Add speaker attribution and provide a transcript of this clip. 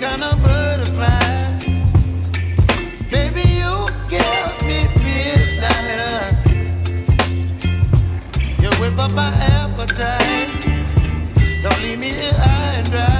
Speaker 1: kind of butterfly. Baby, you give me midnight. You whip up my appetite. Don't leave me here high and dry.